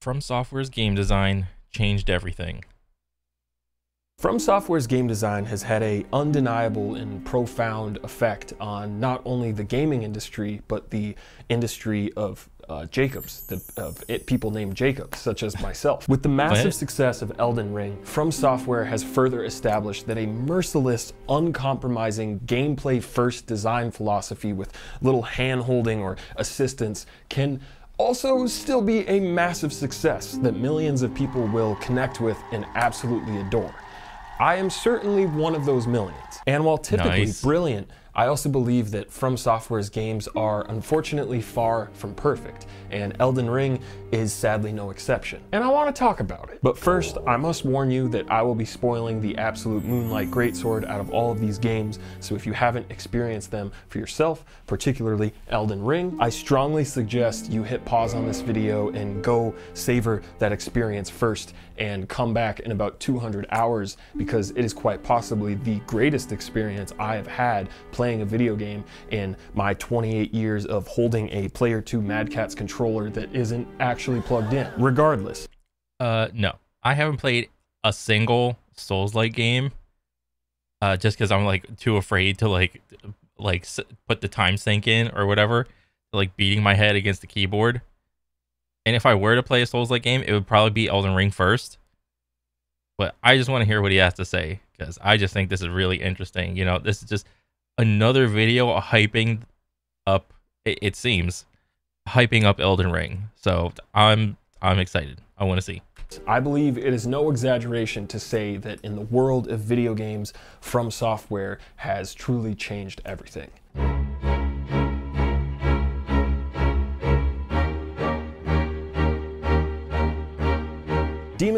From Software's game design changed everything. From Software's game design has had a undeniable and profound effect on not only the gaming industry, but the industry of uh, Jacobs, the, of it, people named Jacobs, such as myself. With the massive success of Elden Ring, From Software has further established that a merciless, uncompromising, gameplay-first design philosophy with little hand-holding or assistance can also still be a massive success that millions of people will connect with and absolutely adore. I am certainly one of those millions. And while typically Nice. brilliant, I also believe that From Software's games are unfortunately far from perfect, and Elden Ring is sadly no exception. And I want to talk about it. But first, I must warn you that I will be spoiling the absolute Moonlight Greatsword out of all of these games, so if you haven't experienced them for yourself, particularly Elden Ring, I strongly suggest you hit pause on this video and go savor that experience first and come back in about 200 hours because it is quite possibly the greatest experience I have had playing a video game in my 28 years of holding a Player 2 Mad Catz controller that isn't actually plugged in. Regardless, Uh, no, I haven't played a single Souls-like game. Uh, just because I'm like too afraid to like, like put the time sink in or whatever, like beating my head against the keyboard. And if I were to play a Souls-like game, it would probably be Elden Ring first. But I just want to hear what he has to say because I just think this is really interesting. You know, this is just another video hyping up. It, seems hyping up Elden Ring. So I'm I'm excited. I want to see. I believe it is no exaggeration to say that in the world of video games, From Software has truly changed everything.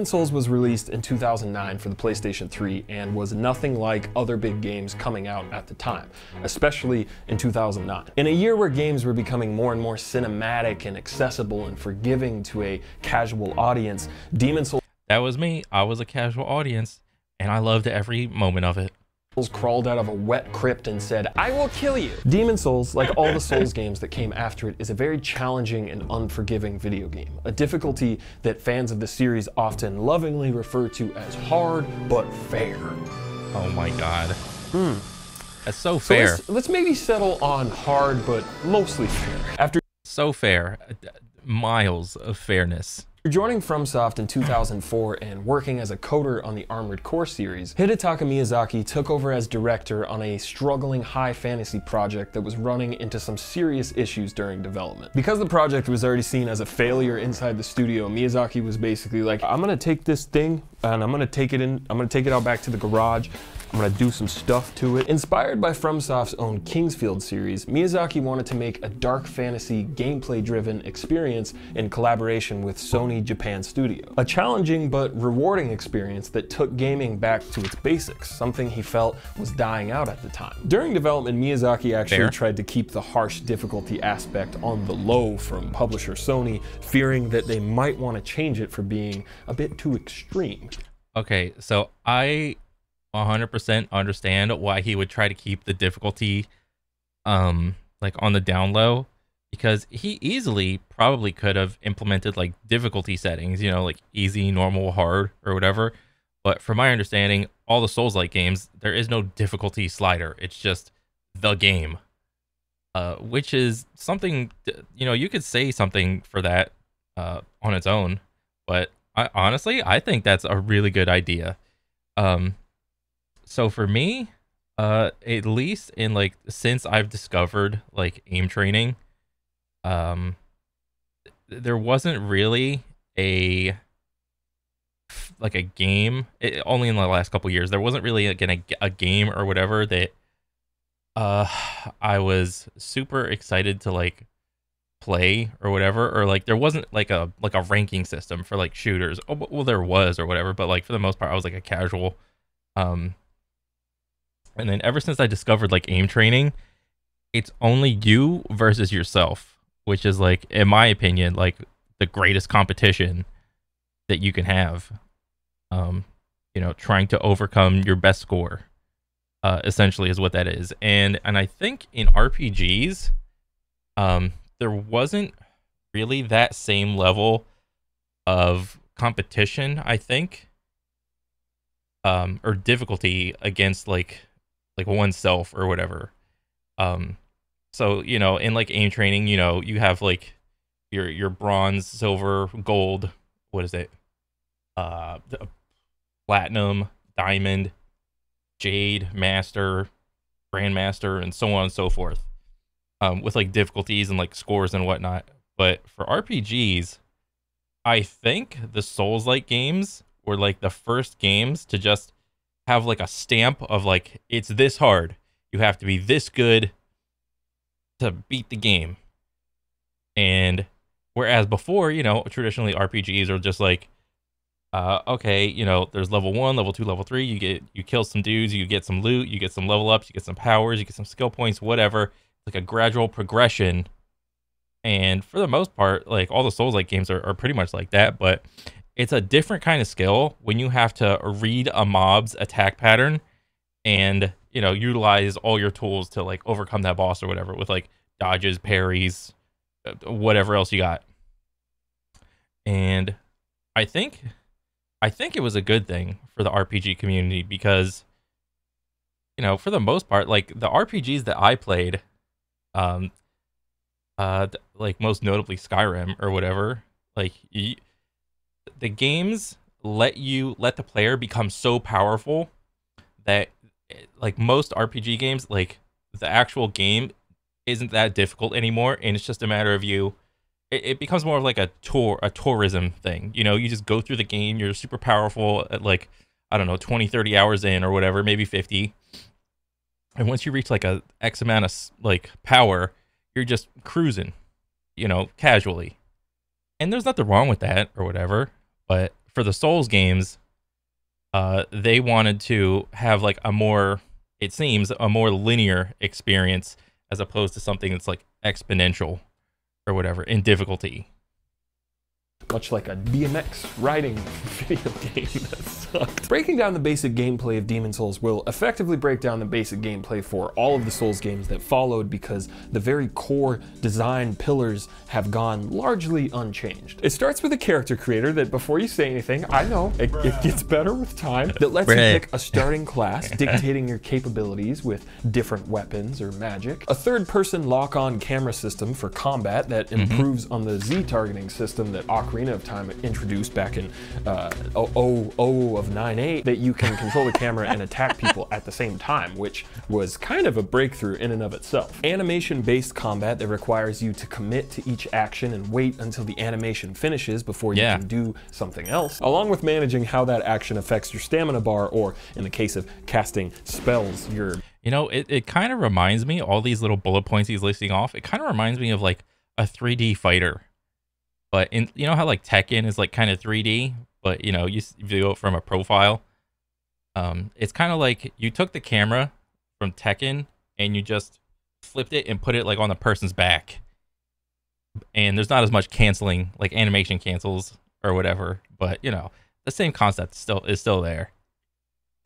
Demon Souls was released in 2009 for the PlayStation 3 and was nothing like other big games coming out at the time, especially in 2009. In a year where games were becoming more and more cinematic and accessible and forgiving to a casual audience, Demon Souls That was me. I was a casual audience, and I loved every moment of it. Souls crawled out of a wet crypt and said, I will kill you. Demon Souls, like all the Souls games that came after it, is a very challenging and unforgiving video game. A difficulty that fans of the series often lovingly refer to as hard but fair. Oh my god. Hmm. That's so So fair. let's, let's maybe settle on hard but mostly fair. After So fair. Miles of fairness. Joining FromSoft in 2004 and working as a coder on the Armored Core series, Hidetaka Miyazaki took over as director on a struggling high fantasy project that was running into some serious issues during development. Because the project was already seen as a failure inside the studio, Miyazaki was basically like, I'm gonna take this thing and I'm gonna take it in, I'm gonna take it out back to the garage. I'm gonna do some stuff to it. Inspired by FromSoft's own King's Field series, Miyazaki wanted to make a dark fantasy, gameplay driven experience in collaboration with Sony Japan Studio. A challenging but rewarding experience that took gaming back to its basics, something he felt was dying out at the time. During development, Miyazaki actually Fair. tried to keep the harsh difficulty aspect on the low from publisher Sony, fearing that they might want to change it for being a bit too extreme. Okay, so I 100% understand why he would try to keep the difficulty um like on the down low because he easily probably could have implemented like difficulty settings, you know, like easy, normal, hard or whatever. But from my understanding, all the Souls-like games, there is no difficulty slider. It's just the game. Uh, which is something you know, you could say something for that uh on its own, but I honestly I think that's a really good idea. Um so for me, uh at least in like since I've discovered like aim training, um there wasn't really a like a game it, only in the last couple years there wasn't really like a, a game or whatever that uh I was super excited to like play or whatever or like there wasn't like a like a ranking system for like shooters. Oh, well there was or whatever but like for the most part i was like a casual um and then ever since i discovered like aim training it's only you versus yourself which is like in my opinion like the greatest competition that you can have um you know trying to overcome your best score uh essentially is what that is and and i think in rpgs um there wasn't really that same level of competition, I think. Um, or difficulty against like like oneself or whatever. Um, so you know, in like aim training, you know, you have like your your bronze, silver, gold. What is it? Uh, platinum, diamond, jade, master, grandmaster, and so on and so forth. Um, with like difficulties and like scores and whatnot. But for RPGs, I think the Souls like games were like the first games to just have like a stamp of like it's this hard. You have to be this good to beat the game. And whereas before, you know, traditionally RPGs are just like uh, okay, you know, there's level one, level two, level three. You get you kill some dudes, you get some loot, you get some level ups, you get some powers, you get some skill points, whatever. Like a gradual progression. And for the most part, like all the Souls like games are, are pretty much like that, but it's a different kind of skill when you have to read a mob's attack pattern and you know utilize all your tools to like overcome that boss or whatever with like dodges parries uh, whatever else you got. And i think i think it was a good thing for the rpg community because you know for the most part like the rpgs that i played um uh like most notably skyrim or whatever like y- the games let you let the player become so powerful that like most RPG games, like the actual game isn't that difficult anymore, and it's just a matter of you. It, it becomes more of like a tour, a tourism thing. You know, you just go through the game. You're super powerful at like I don't know, 20, 30 hours in or whatever, maybe 50. And once you reach like a X amount of like power, you're just cruising, you know, casually. And there's nothing wrong with that or whatever. But for the Souls games, uh, they wanted to have like a more, it seems, a more linear experience as opposed to something that's like exponential or whatever in difficulty much like a BMX riding video game that sucked. Breaking down the basic gameplay of Demon Souls will effectively break down the basic gameplay for all of the Souls games that followed because the very core design pillars have gone largely unchanged. It starts with a character creator that before you say anything, I know it, it gets better with time, that lets Bruh. you pick a starting class dictating your capabilities with different weapons or magic. A third person lock on camera system for combat that mm -hmm. improves on the Z targeting system that Ocarina Ocarina of Time introduced back in uh, 0, of 9.8 that you can control the camera and attack people at the same time, which was kind of a breakthrough in and of itself. Animation-based combat that requires you to commit to each action and wait until the animation finishes before you yeah. can do something else, along with managing how that action affects your stamina bar or, in the case of casting spells, your you know, it, it kind of reminds me, all these little bullet points he's listing off, it kind of reminds me of like a 3D fighter but in you know how like Tekken is like kind of 3D, but you know you view it from a profile. Um, it's kind of like you took the camera from Tekken and you just flipped it and put it like on the person's back, and there's not as much canceling like animation cancels or whatever. But you know the same concept still is still there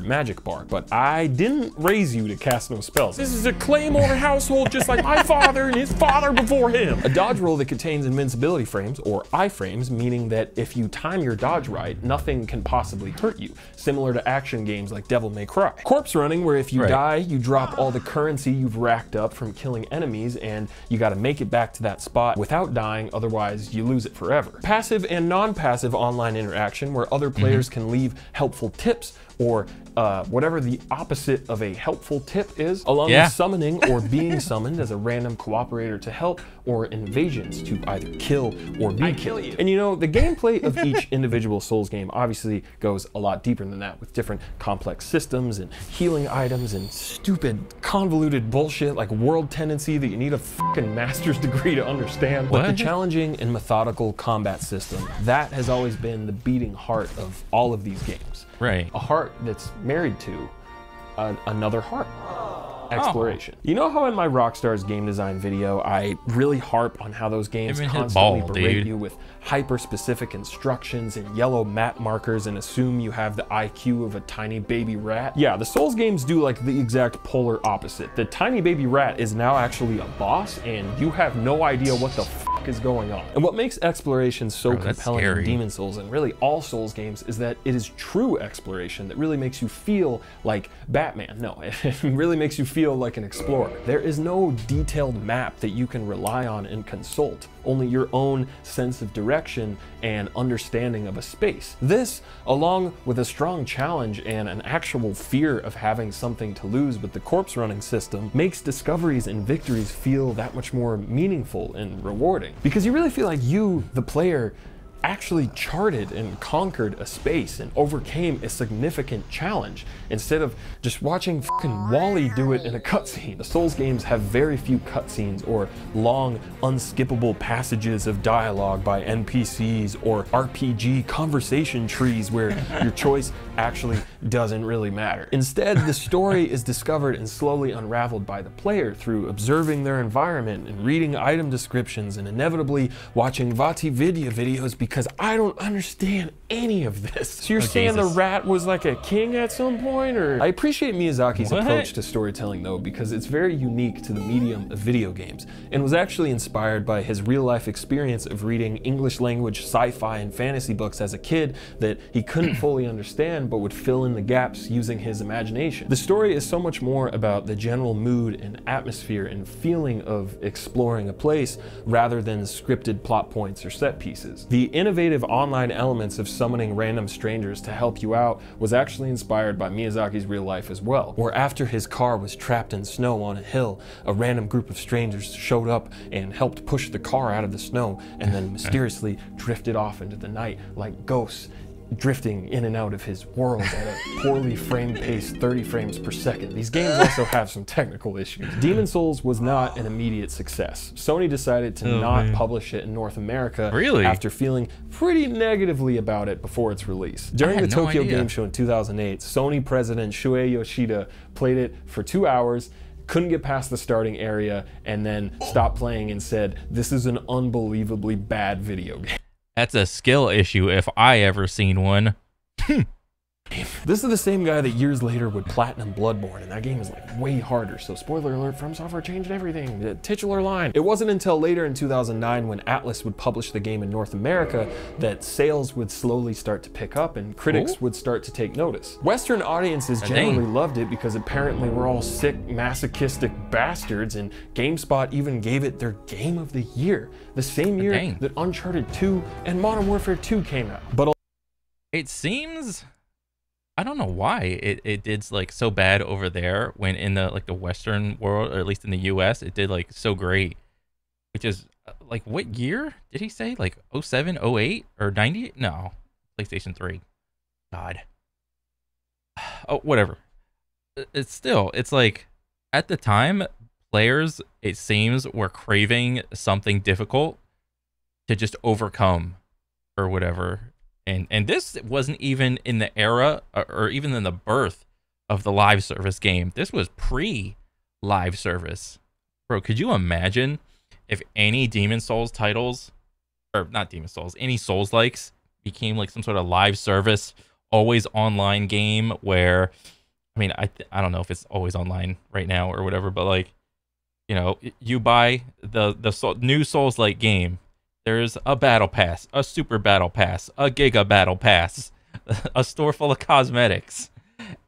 magic bar, but I didn't raise you to cast no spells. This is a Claymore household just like my father and his father before him. A dodge roll that contains invincibility frames, or iframes, meaning that if you time your dodge right, nothing can possibly hurt you, similar to action games like Devil May Cry. Corpse running, where if you right. die, you drop all the currency you've racked up from killing enemies, and you gotta make it back to that spot without dying, otherwise you lose it forever. Passive and non-passive online interaction, where other mm-hmm. players mm -hmm. can leave helpful tips or uh, whatever the opposite of a helpful tip is, along yeah. with summoning or being summoned as a random cooperator to help, or invasions to either kill or be I killed. Kill and you know, the gameplay of each individual Souls game obviously goes a lot deeper than that, with different complex systems and healing items and stupid, convoluted bullshit like world tendency that you need a fucking master's degree to understand. What? But the challenging and methodical combat system, that has always been the beating heart of all of these games. Right. A heart that's married to another heart Oh. exploration. Oh. You know how in my Rockstars game design video, I really harp on how those games constantly ball, berate dude. you with hyper-specific instructions and yellow map markers and assume you have the IQ of a tiny baby rat? Yeah, the Souls games do like the exact polar opposite. The tiny baby rat is now actually a boss and you have no idea what the fuck is going on? And what makes exploration so Bro, compelling in. Demon Souls and really all Souls games is that it is true exploration that really makes you feel like Batman. No, it really makes you feel like an explorer. There is no detailed map that you can rely on and consult, only your own sense of direction and understanding of a space. This, along with a strong challenge and an actual fear of having something to lose with the corpse running system, makes discoveries and victories feel that much more meaningful and rewarding. Because you really feel like you, the player, actually charted and conquered a space and overcame a significant challenge instead of just watching fucking Wally do it in a cutscene. The Souls games have very few cutscenes or long, unskippable passages of dialogue by NPCs or RPG conversation trees where your choice actually doesn't really matter. Instead, the story is discovered and slowly unraveled by the player through observing their environment and reading item descriptions and inevitably watching VaatiVidya videos because I don't understand any of this. So you're Oh, saying Jesus. the rat was like a king at some point or I appreciate Miyazaki's What? approach to storytelling though because it's very unique to the medium of video games and was actually inspired by his real life experience of reading English language sci-fi and fantasy books as a kid that he couldn't fully understand but would fill in the gaps using his imagination. The story is so much more about the general mood and atmosphere and feeling of exploring a place rather than scripted plot points or set pieces. The innovative online elements of summoning random strangers to help you out was actually inspired by Miyazaki's real life as well, where after his car was trapped in snow on a hill, a random group of strangers showed up and helped push the car out of the snow and then mysteriously drifted off into the night like ghosts drifting in and out of his world at a poorly framed pace 30 frames per second. These games also have some technical issues. Demon Souls was not an immediate success. Sony decided to Oh, not man. publish it in North America Really? after feeling pretty negatively about it before its release. During the no Tokyo idea. Game Show in 2008, Sony president Shuhei Yoshida played it for two hours. Couldn't get past the starting area and then stopped playing and said, This is an unbelievably bad video game. That's a skill issue if I ever seen one. Hmm. This is the same guy that years later would platinum Bloodborne, and that game is like way harder. So, spoiler alert: From Software changed everything. The titular line. It wasn't until later in 2009 when Atlus would publish the game in North America that sales would slowly start to pick up and critics Cool. would start to take notice. Western audiences generally loved it because apparently we're all sick, masochistic bastards, and GameSpot even gave it their Game of the Year, the same year dang. that Uncharted 2 and Modern Warfare 2 came out. But It seems I don't know why it, it did like so bad over there when in the like the Western world or at least in the US it did like so great. Which is uh, like what year did he say? Like 07, 08 or 90? No. PlayStation 3. God. Oh, whatever. It's still it's like at the time players it seems were craving something difficult to just overcome or whatever and and this wasn't even in the era or, or even in the birth of the live service game. This was pre live service. Bro could you imagine if any demon souls titles or not demon souls any souls likes became like some sort of live service always online game where i mean i i don't know if it's always online right now or whatever but like you know you buy the the Soul- new souls like game there's a battle pass, a super battle pass, a giga battle pass, a store full of cosmetics,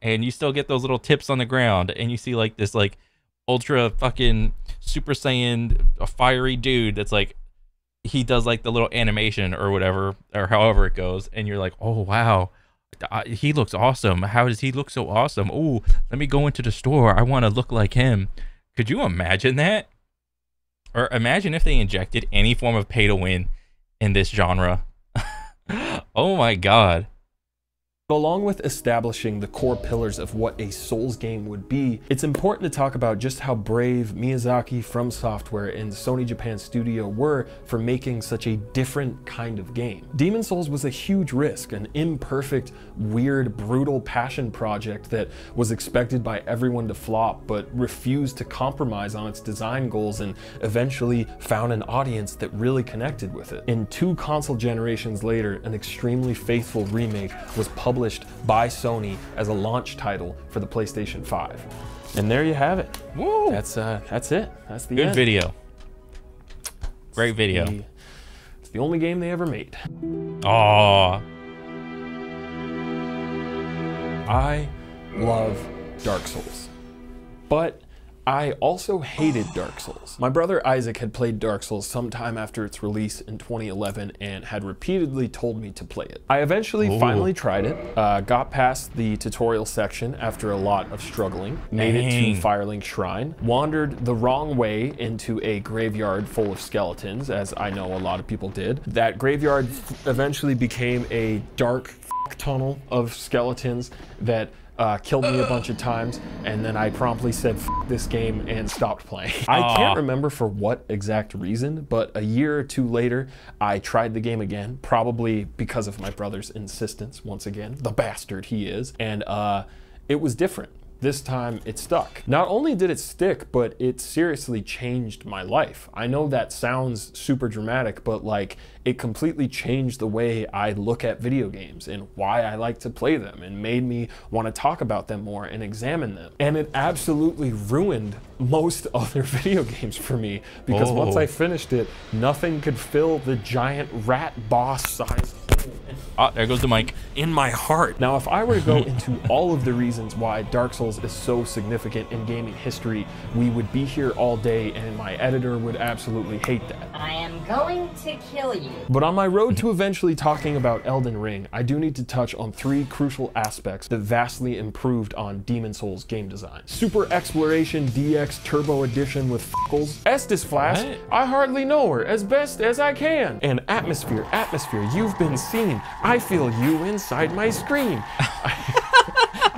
and you still get those little tips on the ground, and you see like this like ultra fucking super saiyan a fiery dude that's like he does like the little animation or whatever or however it goes, and you're like, oh wow. He looks awesome. How does he look so awesome? Oh, let me go into the store. I want to look like him. Could you imagine that? Or imagine if they injected any form of pay to win in this genre. oh my god. Along with establishing the core pillars of what a Souls game would be, it's important to talk about just how brave Miyazaki from Software and Sony Japan Studio were for making such a different kind of game. Demon Souls was a huge risk, an imperfect, weird, brutal passion project that was expected by everyone to flop, but refused to compromise on its design goals and eventually found an audience that really connected with it. And two console generations later, an extremely faithful remake was published by Sony as a launch title for the PlayStation 5. And there you have it. Woo! That's uh that's it. That's the Good end. video. Great video. The, it's the only game they ever made. Oh, I love Dark Souls, but I also hated Dark Souls. My brother Isaac had played Dark Souls sometime after its release in 2011 and had repeatedly told me to play it. I eventually Ooh. finally tried it, uh, got past the tutorial section after a lot of struggling, made it Dang. to Firelink Shrine, wandered the wrong way into a graveyard full of skeletons, as I know a lot of people did. That graveyard eventually became a dark tunnel of skeletons that uh, killed me a bunch of times, and then I promptly said F- this game and stopped playing. I can't remember for what exact reason, but a year or two later, I tried the game again, probably because of my brother's insistence. Once again, the bastard he is, and uh, it was different. This time it stuck. Not only did it stick, but it seriously changed my life. I know that sounds super dramatic, but like it completely changed the way I look at video games and why I like to play them and made me want to talk about them more and examine them. And it absolutely ruined most other video games for me because once Oh. I finished it, nothing could fill the giant rat boss size oh, there goes the mic. in my heart. Now, if I were to go into all of the reasons why Dark Souls is so significant in gaming history, we would be here all day and my editor would absolutely hate that. I am going to kill you. But on my road to eventually talking about Elden Ring, I do need to touch on three crucial aspects that vastly improved on Demon Souls game design. Super Exploration DX Turbo Edition with Fuckles, Estus Flask? I hardly know her as best as I can, and Atmosphere, Atmosphere, you've been seen. I feel you inside my screen.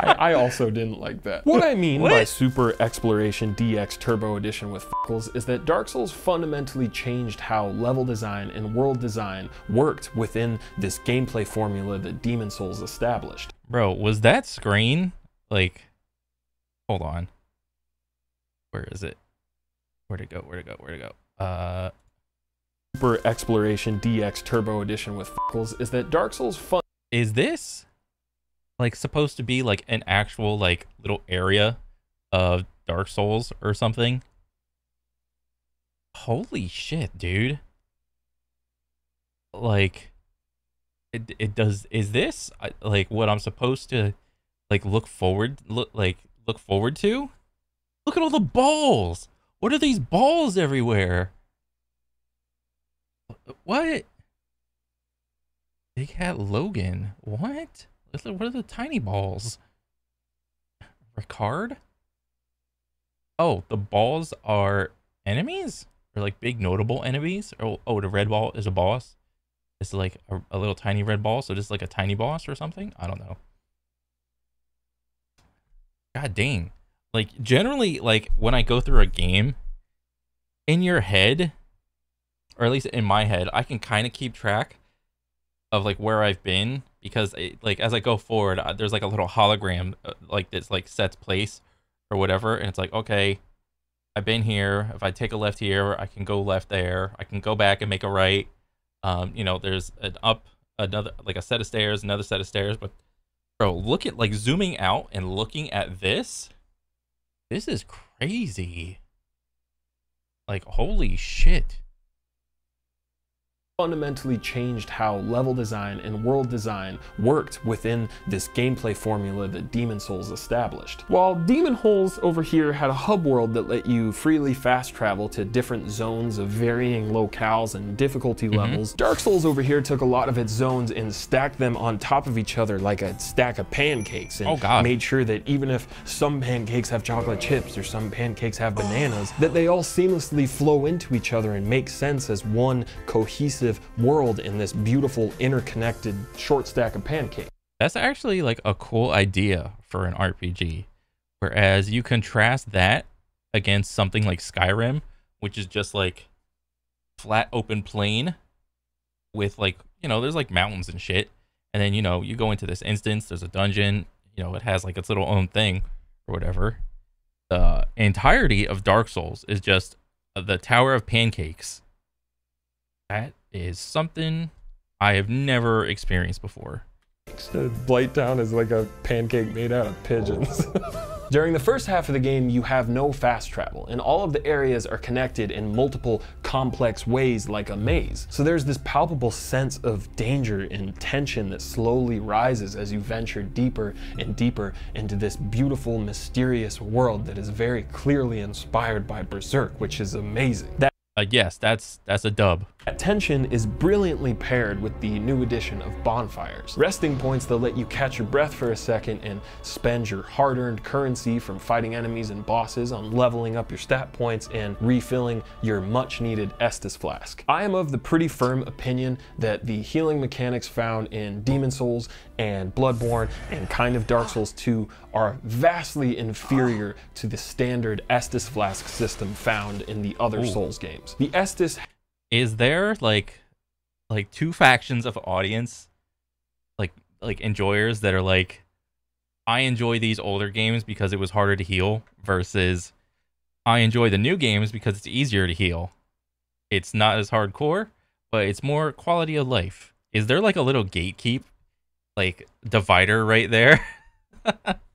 I, I also didn't like that. What I mean by Super Exploration DX Turbo Edition with Fuckles is that Dark Souls fundamentally changed how level design and world design worked within this gameplay formula that Demon Souls established. Bro, was that screen like hold on. Where is it? Where'd it go? Where'd it go? Where'd it go? Uh Super Exploration DX Turbo Edition with Fuckles is that Dark Souls fun is this like supposed to be like an actual like little area of Dark Souls or something? Holy shit, dude. Like it it does is this uh, like what I'm supposed to like look forward look like look forward to? Look at all the balls. What are these balls everywhere? What? Big Hat Logan. What? What are- the tiny balls? Ricard? Oh, the balls are enemies? Or like big notable enemies? Oh, oh the red ball is a boss? It's like a, a little tiny red ball, so just like a tiny boss or something? I don't know. God dang. Like generally, like when I go through a game, in your head, or at least in my head, I can kind of keep track of like where I've been because it, like as I go forward, uh, there's like a little hologram uh, like that's like sets place or whatever, and it's like okay, I've been here. If I take a left here, I can go left there. I can go back and make a right. Um, you know, there's an up another like a set of stairs, another set of stairs, but bro, look at like zooming out and looking at this. This is crazy. Like holy shit. Fundamentally changed how level design and world design worked within this gameplay formula that Demon Souls established. While Demon Holes over here had a hub world that let you freely fast travel to different zones of varying locales and difficulty mm-hmm. levels, Dark Souls over here took a lot of its zones and stacked them on top of each other like a stack of pancakes and Oh, made sure that even if some pancakes have chocolate chips or some pancakes have bananas, that they all seamlessly flow into each other and make sense as one cohesive world in this beautiful interconnected short stack of pancakes. That's actually like a cool idea for an RPG. Whereas you contrast that against something like Skyrim, which is just like flat open plain with like, you know, there's like mountains and shit. And then, you know, you go into this instance, there's a dungeon, you know, it has like its little own thing or whatever. The entirety of Dark Souls is just the Tower of Pancakes. That is something I have never experienced before. Blight Blighttown is like a pancake made out of pigeons. During the first half of the game, you have no fast travel, and all of the areas are connected in multiple complex ways like a maze. So there's this palpable sense of danger and tension that slowly rises as you venture deeper and deeper into this beautiful, mysterious world that is very clearly inspired by Berserk, which is amazing. That Uh, yes, that's that's a dub. Attention is brilliantly paired with the new addition of bonfires. Resting points that let you catch your breath for a second and spend your hard earned currency from fighting enemies and bosses on leveling up your stat points and refilling your much needed Estus flask. I am of the pretty firm opinion that the healing mechanics found in Demon Souls and Bloodborne and kind of Dark Souls 2 are vastly inferior to the standard Estus flask system found in the other Souls games. The Estus Is there like like two factions of audience like like enjoyers that are like I enjoy these older games because it was harder to heal versus I enjoy the new games because it's easier to heal. It's not as hardcore, but it's more quality of life. Is there like a little gatekeep like divider right there?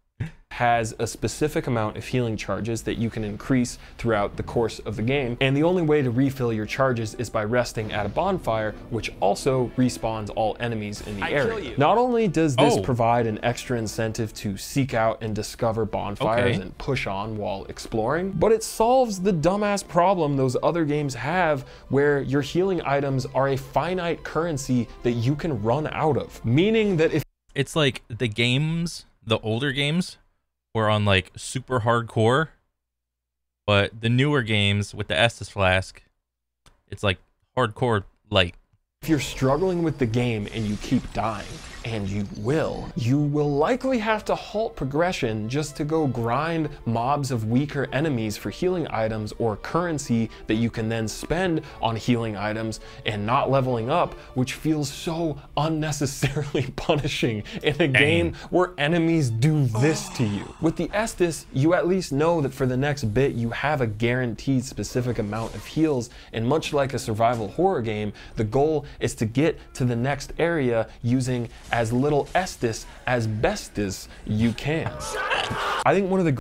has a specific amount of healing charges that you can increase throughout the course of the game, and the only way to refill your charges is by resting at a bonfire, which also respawns all enemies in the area. Not only does this Oh. provide an extra incentive to seek out and discover bonfires Okay. and push on while exploring, but it solves the dumbass problem those other games have where your healing items are a finite currency that you can run out of. Meaning that if it's like the games, the older games were on like super hardcore, but the newer games with the Estus flask, it's like hardcore light. If you're struggling with the game and you keep dying, and you will, you will likely have to halt progression just to go grind mobs of weaker enemies for healing items or currency that you can then spend on healing items and not leveling up, which feels so unnecessarily punishing. In a game where enemies do this to you. With the Estus, you at least know that for the next bit you have a guaranteed specific amount of heals, and much like a survival horror game, the goal is to get to the next area using as little Estus as best as you can. I think one of the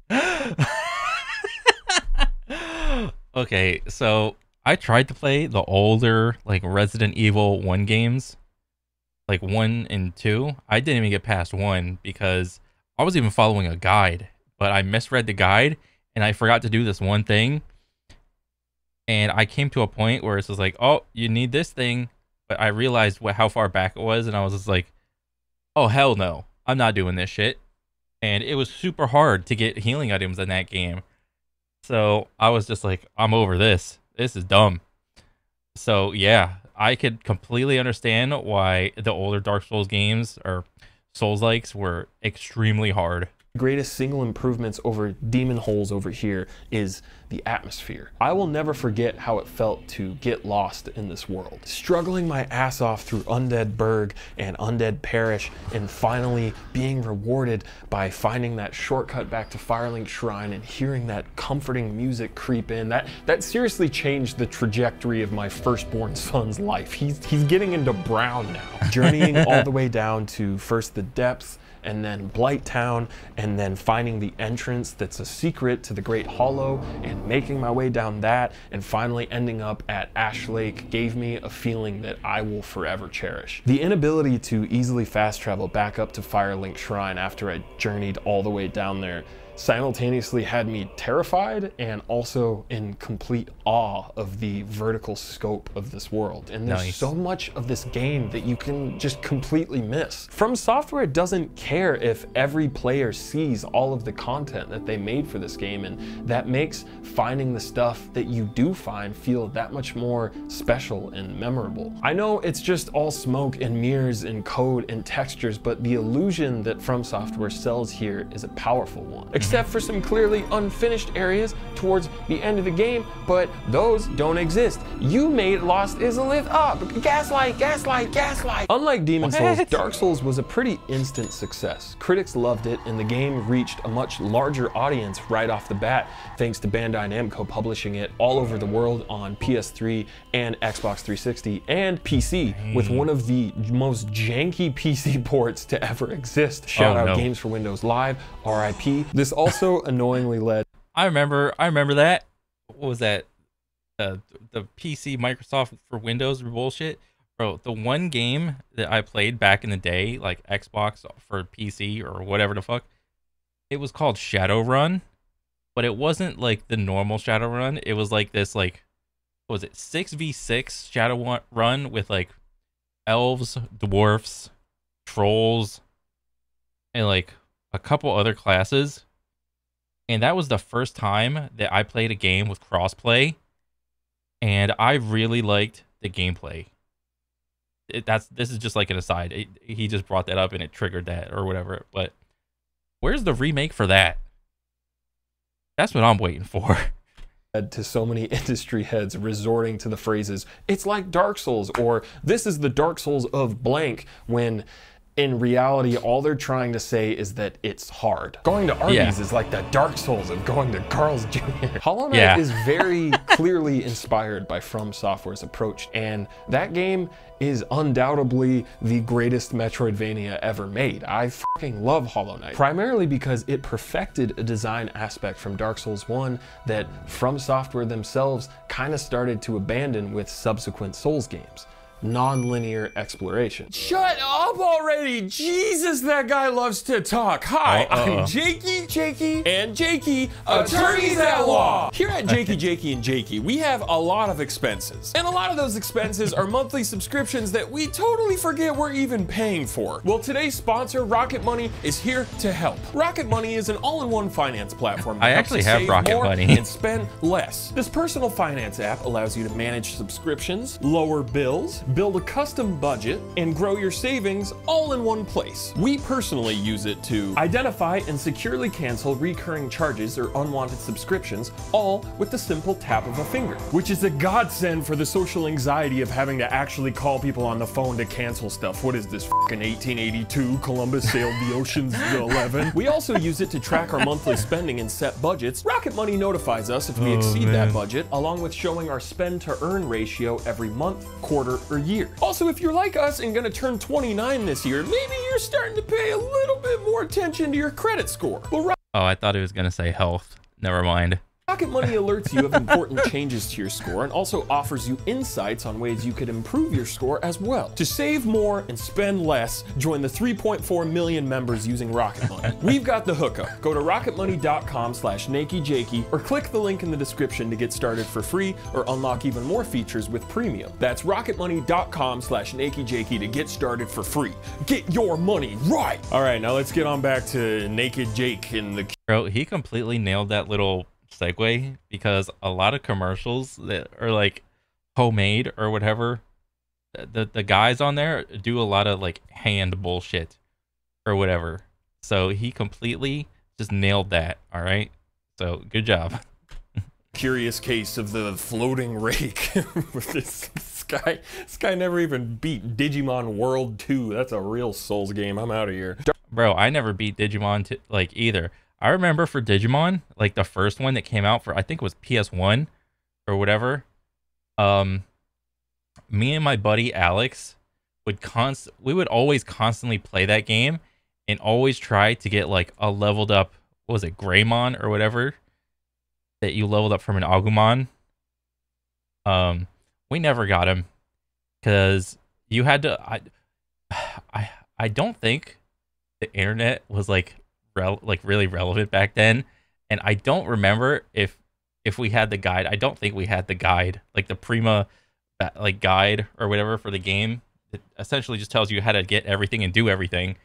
Okay, so I tried to play the older like Resident Evil 1 games, like 1 and 2. I didn't even get past 1 because I was even following a guide, but I misread the guide and I forgot to do this one thing. And I came to a point where it's just like, "Oh, you need this thing." But I realized what how far back it was and I was just like, "Oh, hell no. I'm not doing this shit." And it was super hard to get healing items in that game. So I was just like, I'm over this. This is dumb. So yeah, I could completely understand why the older Dark Souls games or Souls likes were extremely hard. Greatest single improvements over demon holes over here is the atmosphere. I will never forget how it felt to get lost in this world. Struggling my ass off through Undead Burg and Undead Parish and finally being rewarded by finding that shortcut back to Firelink Shrine and hearing that comforting music creep in. That that seriously changed the trajectory of my firstborn son's life. He's he's getting into brown now. Journeying all the way down to first the depths and then Blight Town, and then finding the entrance that's a secret to the Great Hollow, and making my way down that, and finally ending up at Ash Lake gave me a feeling that I will forever cherish. The inability to easily fast travel back up to Firelink Shrine after I journeyed all the way down there simultaneously had me terrified and also in complete awe of the vertical scope of this world. And there's Nice. so much of this game that you can just completely miss. From Software doesn't care if every player sees all of the content that they made for this game, and that makes finding the stuff that you do find feel that much more special and memorable. I know it's just all smoke and mirrors and code and textures, but the illusion that From Software sells here is a powerful one. Except for some clearly unfinished areas towards the end of the game, but those don't exist. You made Lost Izalith up. Gaslight, gaslight, gaslight. Unlike Demon Souls, Dark Souls was a pretty instant success. Critics loved it, and the game reached a much larger audience right off the bat, thanks to Bandai Namco publishing it all over the world on PS3 and Xbox 360 and PC, with one of the most janky PC ports to ever exist. Shout Oh, out no. Games for Windows Live, RIP. This also annoyingly led I remember. I remember that. What was that? Uh, the PC Microsoft for Windows bullshit, bro. The one game that I played back in the day, like Xbox for PC or whatever the fuck, it was called Shadowrun, but it wasn't like the normal Shadowrun. It was like this, like, what was it six v six Shadow Run with like elves, dwarfs, trolls, and like a couple other classes and that was the first time that I played a game with crossplay, and I really liked the gameplay. It, that's this is just like an aside. It, he just brought that up and it triggered that or whatever. But where's the remake for that? That's what I'm waiting for. to so many industry heads resorting to the phrases, it's like Dark Souls, or this is the Dark Souls of blank, when in reality, all they're trying to say is that it's hard. Going to Arby's yeah. is like the Dark Souls of going to Carl's Jr. Hollow Knight yeah. is very clearly inspired by From Software's approach, and that game is undoubtedly the greatest Metroidvania ever made. I fucking love Hollow Knight, primarily because it perfected a design aspect from Dark Souls 1 that From Software themselves kind of started to abandon with subsequent Souls games non-linear exploration. Shut up already! Jesus, that guy loves to talk. Hi, uh -oh. I'm Jakey, Jakey, and Jakey, attorneys at law. Here at Jakey, Jakey, and Jakey, we have a lot of expenses. And a lot of those expenses are monthly subscriptions that we totally forget we're even paying for. Well, today's sponsor, Rocket Money, is here to help. Rocket Money is an all-in-one finance platform. I actually have Rocket Money. And spend less. This personal finance app allows you to manage subscriptions, lower bills, build a custom budget, and grow your savings all in one place. We personally use it to identify and securely cancel recurring charges or unwanted subscriptions, all with the simple tap of a finger, which is a godsend for the social anxiety of having to actually call people on the phone to cancel stuff. What is this, fucking 1882 Columbus sailed the oceans 11? We also use it to track our monthly spending and set budgets. Rocket Money notifies us if we oh, exceed man. that budget, along with showing our spend to earn ratio every month, quarter, or year. Also, if you're like us and gonna turn 29 this year, maybe you're starting to pay a little bit more attention to your credit score. oh, I thought he was gonna say health. Never mind. Rocket Money alerts you of important changes to your score and also offers you insights on ways you could improve your score as well. To save more and spend less, join the 3.4 million members using Rocket Money. We've got the hookup. Go to rocketmoney.com slash nakeyjakey or click the link in the description to get started for free or unlock even more features with premium. That's rocketmoney.com slash nakeyjakey to get started for free. Get your money right! Alright, now let's get on back to Naked Jake and the... Bro, he completely nailed that little segue because a lot of commercials that are like homemade or whatever, the the guys on there do a lot of like hand bullshit or whatever. So he completely just nailed that. All right. So good job. Curious case of the floating rake with this, this guy. This guy never even beat Digimon World 2. That's a real Souls game. I'm out of here. Bro, I never beat Digimon t- like either. I remember for Digimon, like the first one that came out for I think it was PS1 or whatever. Um me and my buddy Alex would const we would always constantly play that game and always try to get like a leveled up what was it, Greymon or whatever that you leveled up from an Agumon. Um we never got him cuz you had to I I I don't think the internet was like rel- like really relevant back then, and I don't remember if if we had the guide. I don't think we had the guide, like the Prima like guide or whatever for the game. It essentially just tells you how to get everything and do everything.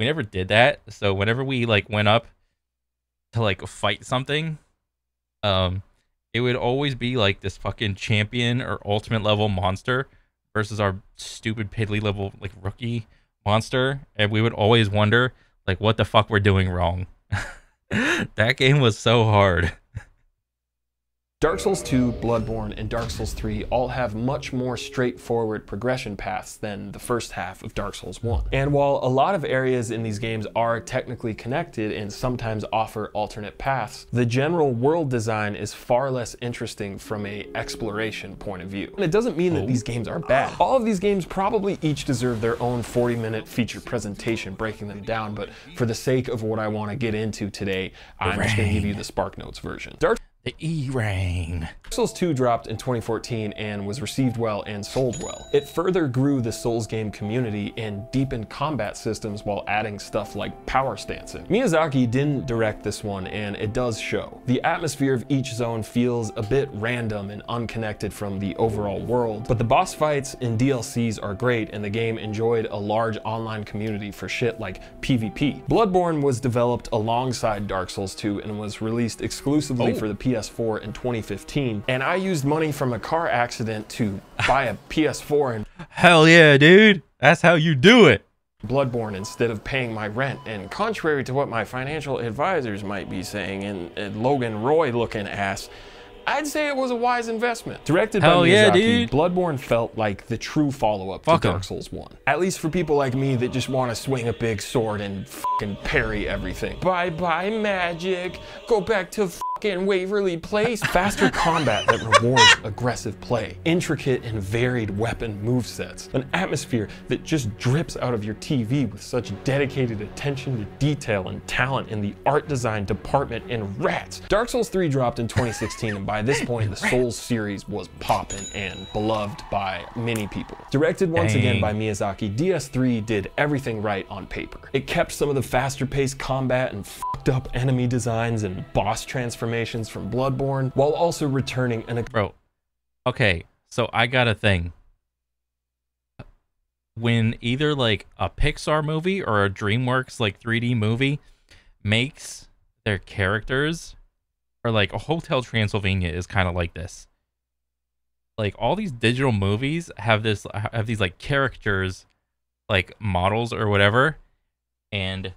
We never did that, so whenever we like went up to like fight something, um, it would always be like this fucking champion or ultimate level monster versus our stupid piddly level like rookie monster, and we would always wonder like what the fuck we're doing wrong. that game was so hard. Dark Souls 2, Bloodborne, and Dark Souls 3 all have much more straightforward progression paths than the first half of Dark Souls 1. And while a lot of areas in these games are technically connected and sometimes offer alternate paths, the general world design is far less interesting from a exploration point of view. And it doesn't mean that these oh. games are bad. All of these games probably each deserve their own 40 minute feature presentation breaking them down, but for the sake of what I want to get into today, I'm just going to give you the Spark Notes version. Dark The E-Ring. Dark Souls 2 dropped in 2014 and was received well and sold well. It further grew the Souls game community and deepened combat systems while adding stuff like power stancing. Miyazaki didn't direct this one and it does show. The atmosphere of each zone feels a bit random and unconnected from the overall world, but the boss fights and DLCs are great and the game enjoyed a large online community for shit like PvP. Bloodborne was developed alongside Dark Souls 2 and was released exclusively Oh. for the PS4 in 2015, and I used money from a car accident to buy a PS4 and Hell yeah, dude. That's how you do it. Bloodborne instead of paying my rent. And contrary to what my financial advisors might be saying, and, and Logan Roy looking ass, I'd say it was a wise investment. Directed Hell by yeah, Miyazaki, dude. Bloodborne felt like the true follow-up to. Dark Souls 1. At least for people like me that just want to swing a big sword and fucking parry everything. Bye bye magic. Go back to fucking Waverly Place. Faster combat that rewards aggressive play. Intricate and varied weapon movesets. An atmosphere that just drips out of your TV with such dedicated attention to detail and talent in the art design department and rats. Dark Souls 3 dropped in 2016 and by this point the Souls series was popping and beloved by many people. Directed once again by Miyazaki, DS3 did everything right on paper. It kept some of the faster paced combat and fucked up enemy designs and boss transformations from Bloodborne while also returning an Bro. Okay, so I got a thing. When either like a Pixar movie or a DreamWorks like 3D movie makes their characters or like a Hotel Transylvania is kind of like this. Like all these digital movies have this have these like characters like models or whatever and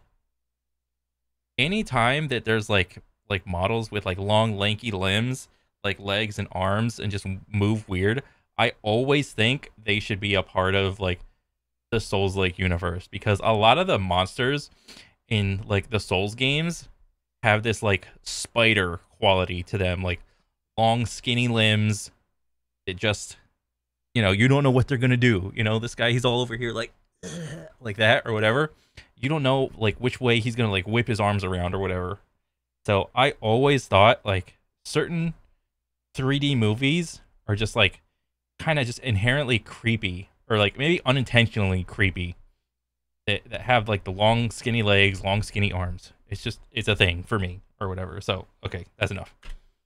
anytime that there's like like models with like long lanky limbs like legs and arms and just move weird i always think they should be a part of like the souls like universe because a lot of the monsters in like the souls games have this like spider quality to them like long skinny limbs it just you know you don't know what they're gonna do. You know this guy he's all over here like like that or whatever. You don't know like which way he's gonna like whip his arms around or whatever so i always thought like certain 3d movies are just like kind of just inherently creepy or like maybe unintentionally creepy that, that have like the long skinny legs long skinny arms. It's just it's a thing for me or whatever. So okay that's enough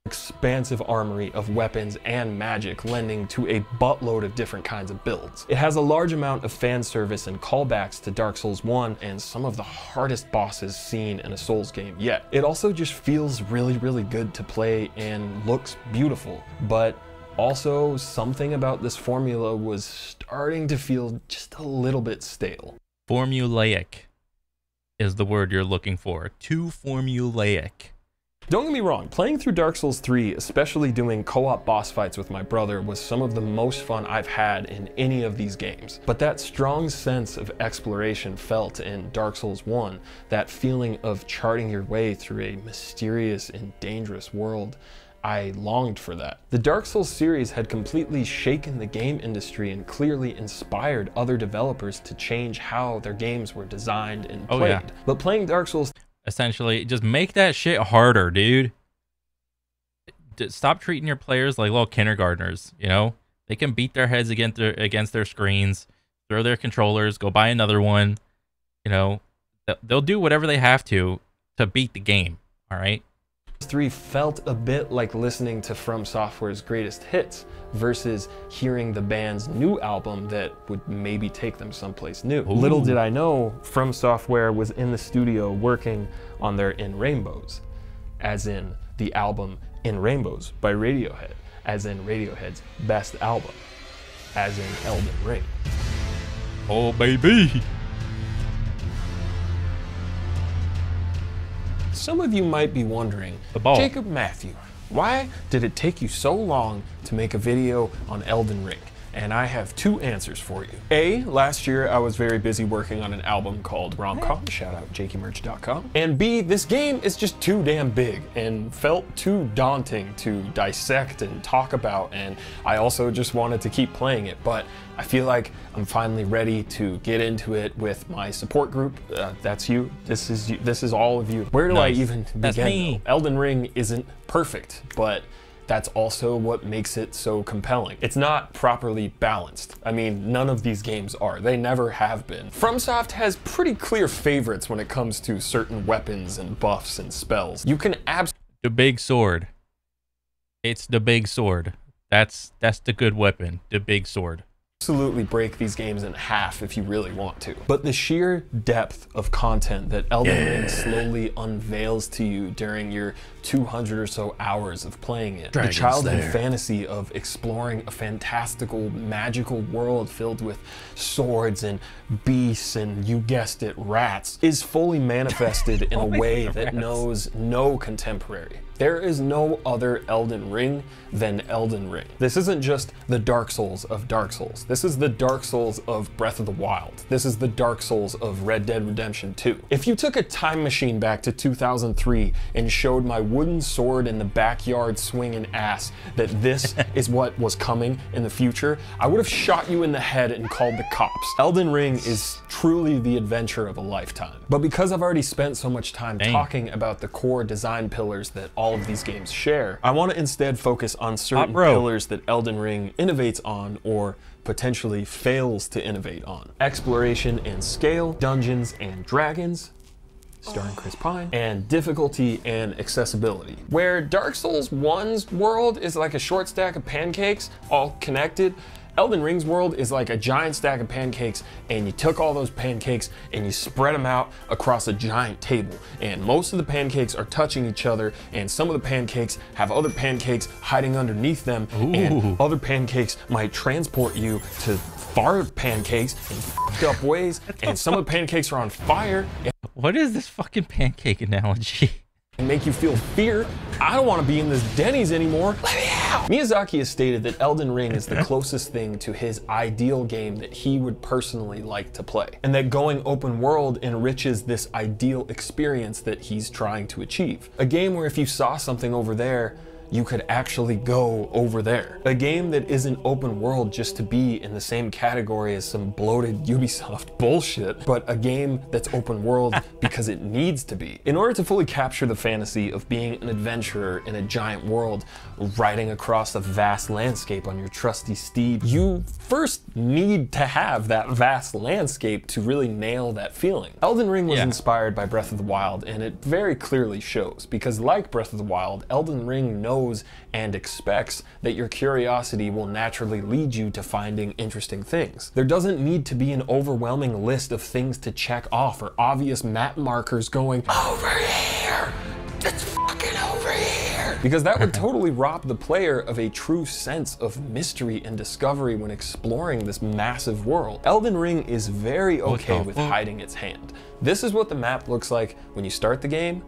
expansive armory of weapons and magic, lending to a buttload of different kinds of builds. It has a large amount of fan service and callbacks to Dark Souls 1 and some of the hardest bosses seen in a Souls game yet. It also just feels really, really good to play and looks beautiful, but also something about this formula was starting to feel just a little bit stale. formulaic is the word you're looking for too formulaic Don't get me wrong, playing through Dark Souls 3, especially doing co op boss fights with my brother, was some of the most fun I've had in any of these games. But that strong sense of exploration felt in Dark Souls 1, that feeling of charting your way through a mysterious and dangerous world, I longed for that. The Dark Souls series had completely shaken the game industry and clearly inspired other developers to change how their games were designed and Oh, played. yeah. But playing Dark Souls essentially just make that shit harder dude. Stop treating your players like little kindergartners you know? They can beat their heads against their against their screens throw their controllers go buy another one you know? They'll do whatever they have to to beat the game all right 3 felt a bit like listening to From Software's greatest hits versus hearing the band's new album that would maybe take them someplace new. Little did I know, From Software was in the studio working on their In Rainbows, as in the album In Rainbows by Radiohead, as in Radiohead's best album, as in Elden Ring. oh baby Some of you might be wondering. Jacob Matthew, Why did it take you so long to make a video on Elden Ring? And I have two answers for you. A, last year I was very busy working on an album called Romcom, shout out jakeymerch.com. And B, this game is just too damn big and felt too daunting to dissect and talk about, and I also just wanted to keep playing it, but I feel like I'm finally ready to get into it with my support group. Uh, that's you. This is you. This is all of you. Where do nice. I even begin? That's me. Elden Ring isn't perfect, but that's also what makes it so compelling. It's not properly balanced. I mean, none of these games are. They never have been. FromSoft has pretty clear favorites when it comes to certain weapons and buffs and spells. You can abs- The big sword. It's the big sword. That's that's the good weapon, the big sword absolutely break these games in half if you really want to. But the sheer depth of content that Elden yeah. Ring slowly unveils to you during your 200 or so hours of playing it, Dragon's the childhood there. fantasy of exploring a fantastical, magical world filled with swords and beasts and, you guessed it, rats, is fully manifested in a way that knows no contemporary. There is no other Elden Ring than Elden Ring. This isn't just the Dark Souls of Dark Souls. This is the Dark Souls of Breath of the Wild. This is the Dark Souls of Red Dead Redemption 2. If you took a time machine back to 2003 and showed my wooden sword in the backyard swinging ass that this is what was coming in the future, I would have shot you in the head and called the cops. Elden Ring is truly the adventure of a lifetime. But because I've already spent so much time Dang. talking about the core design pillars that all all of these games share. I want to instead focus on certain pillars that Elden Ring innovates on or potentially fails to innovate on. Exploration and scale, dungeons and dragons, starring Chris oh. Pine, and difficulty and accessibility. Where Dark Souls 1's world is like a short stack of pancakes, all connected, Elden Ring's world is like a giant stack of pancakes, and you took all those pancakes and you spread them out across a giant table. And most of the pancakes are touching each other, and some of the pancakes have other pancakes hiding underneath them, Ooh. and other pancakes might transport you to far pancakes in up ways, and some of the pancakes are on fire. What is this fucking pancake analogy? and make you feel fear. I don't want to be in this Denny's anymore. Let me out. Miyazaki has stated that Elden Ring is the closest thing to his ideal game that he would personally like to play, and that going open world enriches this ideal experience that he's trying to achieve. A game where if you saw something over there, you could actually go over there. A game that isn't open world just to be in the same category as some bloated Ubisoft bullshit, but a game that's open world because it needs to be. In order to fully capture the fantasy of being an adventurer in a giant world, riding across a vast landscape on your trusty steed, you first need to have that vast landscape to really nail that feeling. Elden Ring was yeah. inspired by Breath of the Wild, and it very clearly shows, because like Breath of the Wild, Elden Ring knows knows and expects that your curiosity will naturally lead you to finding interesting things. There doesn't need to be an overwhelming list of things to check off or obvious map markers going, over here, it's fucking over here. Because that would totally rob the player of a true sense of mystery and discovery when exploring this massive world. Elden Ring is very okay with hiding its hand. This is what the map looks like when you start the game,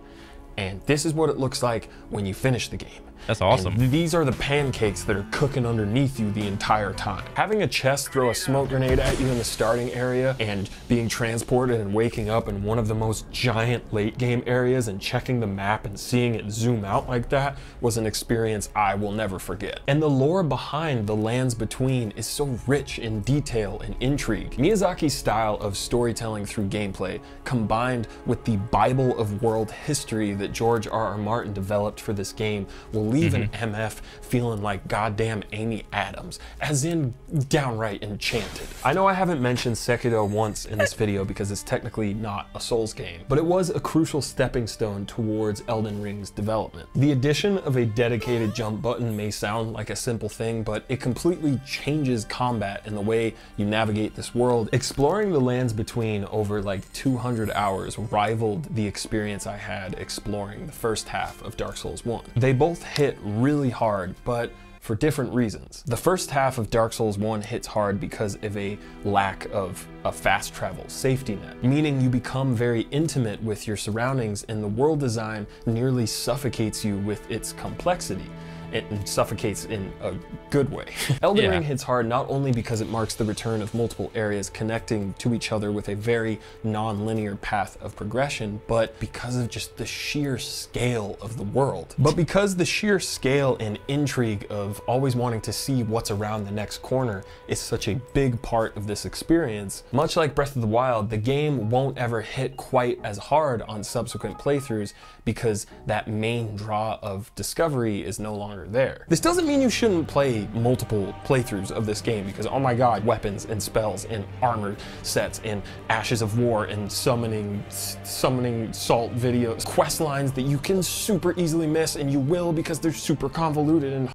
and this is what it looks like when you finish the game. That's awesome. And these are the pancakes that are cooking underneath you the entire time. Having a chest throw a smoke grenade at you in the starting area and being transported and waking up in one of the most giant late game areas and checking the map and seeing it zoom out like that was an experience I will never forget. And the lore behind the lands between is so rich in detail and intrigue. Miyazaki's style of storytelling through gameplay combined with the Bible of world history that George R. R. Martin developed for this game will leave mm-hmm. an MF feeling like goddamn Amy Adams, as in downright enchanted. I know I haven't mentioned Sekiro once in this video because it's technically not a Souls game, but it was a crucial stepping stone towards Elden Ring's development. The addition of a dedicated jump button may sound like a simple thing, but it completely changes combat and the way you navigate this world. Exploring the lands between over like 200 hours rivaled the experience I had exploring the first half of Dark Souls 1. They both hit really hard, but for different reasons. The first half of Dark Souls 1 hits hard because of a lack of a fast travel safety net, meaning you become very intimate with your surroundings and the world design nearly suffocates you with its complexity it suffocates in a good way. Elden Yeah. Ring hits hard not only because it marks the return of multiple areas connecting to each other with a very non-linear path of progression, but because of just the sheer scale of the world. But because the sheer scale and intrigue of always wanting to see what's around the next corner is such a big part of this experience, much like Breath of the Wild, the game won't ever hit quite as hard on subsequent playthroughs because that main draw of discovery is no longer there. This doesn't mean you shouldn't play multiple playthroughs of this game because oh my god, weapons and spells and armor sets and ashes of war and summoning summoning salt videos, quest lines that you can super easily miss and you will because they're super convoluted and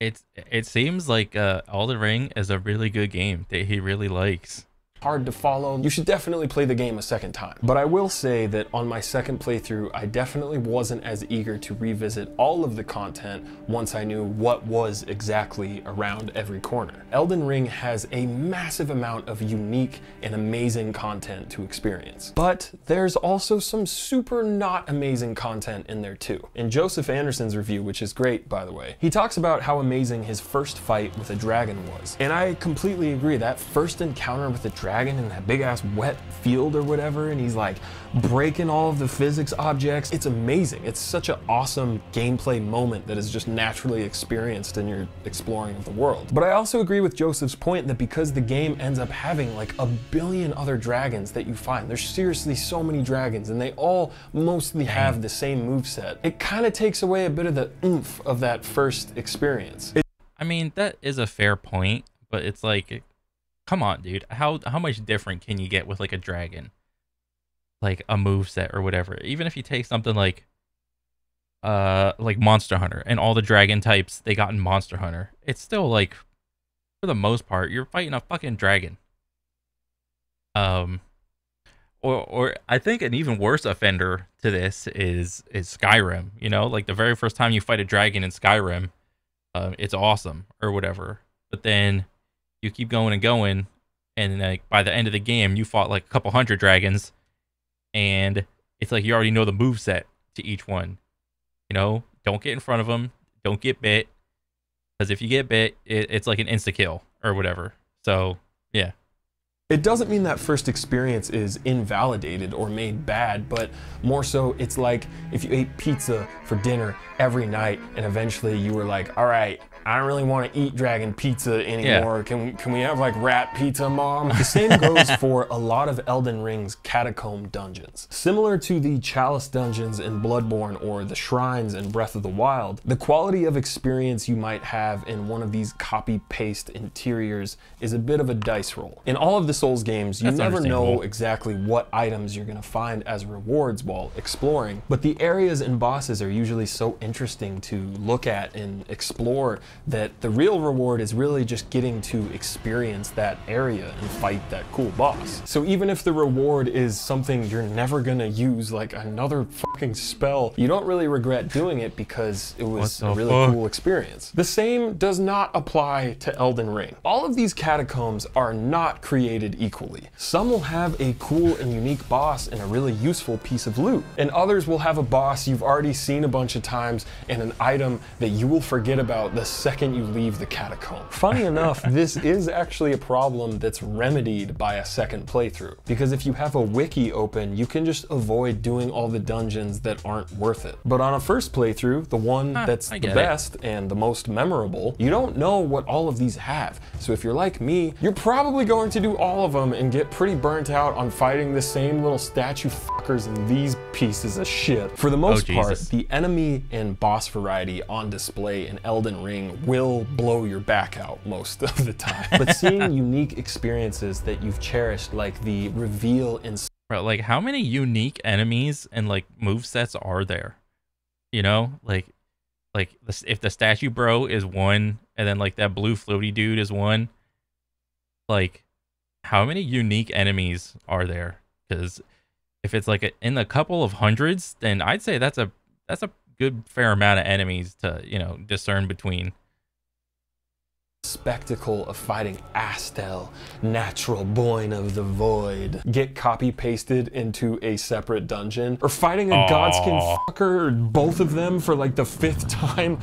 It's it seems like uh, Elden Ring is a really good game that he really likes. Hard to follow. You should definitely play the game a second time. But I will say that on my second playthrough, I definitely wasn't as eager to revisit all of the content once I knew what was exactly around every corner. Elden Ring has a massive amount of unique and amazing content to experience. But there's also some super not amazing content in there too. In Joseph Anderson's review, which is great by the way, he talks about how amazing his first fight with a dragon was. And I completely agree, that first encounter with a dragon in that big ass wet field or whatever, and he's like breaking all of the physics objects. It's amazing. It's such an awesome gameplay moment that is just naturally experienced in your exploring of the world. But I also agree with Joseph's point that because the game ends up having like a billion other dragons that you find, there's seriously so many dragons and they all mostly have the same moveset, it kind of takes away a bit of the oomph of that first experience. It I mean, that is a fair point, but it's like, come on, dude. How how much different can you get with like a dragon, like a move set or whatever? Even if you take something like, uh, like Monster Hunter and all the dragon types they got in Monster Hunter, it's still like, for the most part, you're fighting a fucking dragon. Um, or or I think an even worse offender to this is is Skyrim. You know, like the very first time you fight a dragon in Skyrim um, it's awesome or whatever. But then you keep going and going, and like by the end of the game, you fought like a couple hundred dragons, and it's like you already know the move set to each one. You know, don't get in front of them, don't get bit, because if you get bit, it, it's like an insta kill or whatever. So yeah, It doesn't mean that first experience is invalidated or made bad, but more so it's like if you ate pizza for dinner every night and eventually you were like, all right, I don't really want to eat dragon pizza anymore. Can, can we have like rat pizza, mom? The same goes for a lot of Elden Ring's catacomb dungeons. Similar to the Chalice dungeons in Bloodborne or the shrines in Breath of the Wild, the quality of experience you might have in one of these copy paste interiors is a bit of a dice roll. In all of the Souls games, you That's never know exactly what items you're going to find as rewards while exploring, but the areas and bosses are usually so interesting to look at and explore that the real reward is really just getting to experience that area and fight that cool boss. So even if the reward is something you're never going to use, like another fucking spell, you don't really regret doing it because it was a really fuck? cool experience. The same does not apply to Elden Ring. All of these catacombs are not created equally. Some will have a cool and unique boss and a really useful piece of loot, and others will have a boss you've already seen a bunch of times and an item that you will forget about the second you leave the catacomb. Funny enough, this is actually a problem that's remedied by a second playthrough, because if you have a wiki open, you can just avoid doing all the dungeons that aren't worth it. But on a first playthrough, the one Huh, that's the get it. best and the most memorable, you don't know what all of these have. So if you're like me, you're probably going to do all of them and get pretty burnt out on fighting the same little statue fuckers and these pieces of shit. For the oh, most part, Oh, Jesus. the enemy and boss variety on display in Elden Ring will blow your back out most of the time. But seeing unique experiences that you've cherished, like the reveal in bro, like how many unique enemies and like move sets are there? You know, like like if the statue bro is one, and then like that blue floaty dude is one. Like, how many unique enemies are there? Because if it's like a, in a couple of hundreds, then I'd say that's a that's a good fair amount of enemies to you know discern between. Spectacle of fighting Astel, natural born of the void, get copy pasted into a separate dungeon, or fighting a godskin fucker, or both of them for like the fifth time.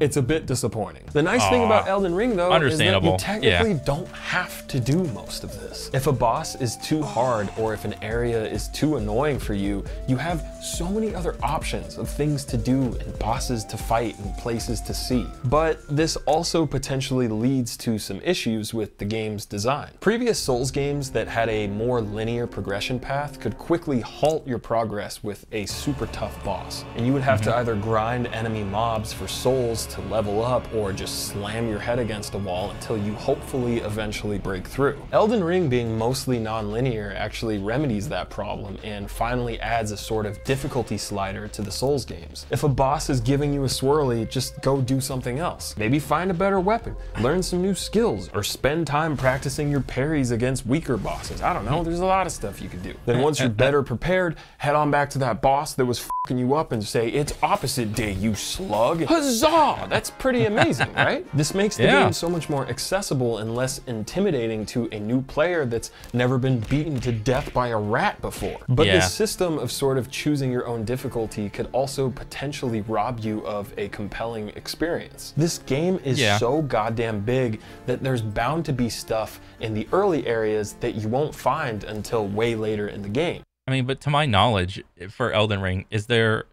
It's a bit disappointing. The nice thing about Elden Ring, though, is that you technically don't have to do most of this. If a boss is too hard or if an area is too annoying for you, you have so many other options of things to do and bosses to fight and places to see. But this also potentially leads to some issues with the game's design. Previous Souls games that had a more linear progression path could quickly halt your progress with a super tough boss, and you would have to mm-hmm. either grind enemy mobs for souls to level up or just slam your head against a wall until you hopefully eventually break through. Elden Ring being mostly non-linear actually remedies that problem and finally adds a sort of difficulty slider to the Souls games. If a boss is giving you a swirly, just go do something else. Maybe find a better weapon, learn some new skills, or spend time practicing your parries against weaker bosses. I don't know, there's a lot of stuff you could do. Then once you're better prepared, head on back to that boss that was fing you up and say, it's opposite day, you slug. Huzzah! That's pretty amazing, right? This makes the Yeah. game so much more accessible and less intimidating to a new player that's never been beaten to death by a rat before. But Yeah. this system of sort of choosing your own difficulty could also potentially rob you of a compelling experience. This game is Yeah. so goddamn big that there's bound to be stuff in the early areas that you won't find until way later in the game. I mean, but to my knowledge, for Elden Ring, is there